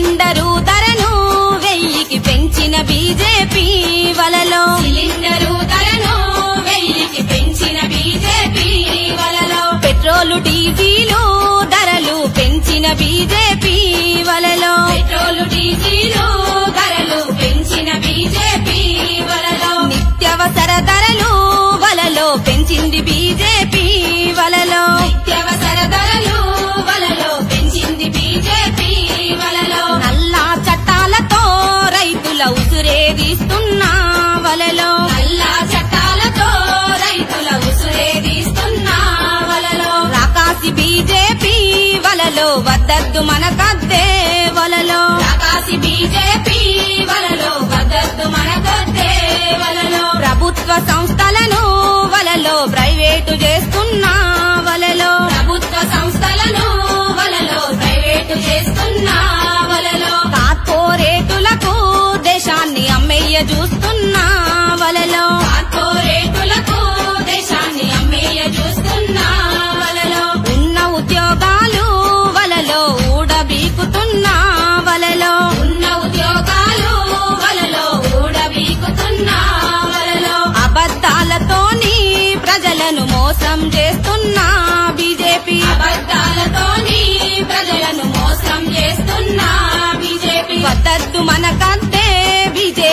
Cylinder ధరను వెయ్యికి పెంచిన బీజేపీ వలలో. సిలిండరు ధరను వెయ్యికి పెంచిన బీజేపీ వలలో. పెట్రోలు డీజిలు ధరలు పెంచిన బీజేపీ వలలో. పెట్రోలు డీజిలు ధరలు పెంచిన బీజేపీ వలలో. నిత్యావసర ధరలు వలలో పెంచింది బీ ఉసురేదిస్తున్న వలలో. నల్లా చట్టాలతో రైతుల ఉసురేదీస్తున్న వలలో. రాకాసి బీజేపీ వలలో వద్దద్దు మనకద్దే వలలో. ఆకాశి బీజేపీ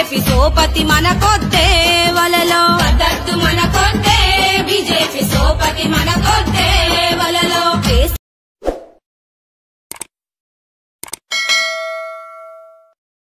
సోపతి మనకొద్దే సోపతి మనకొద్దే వలలో.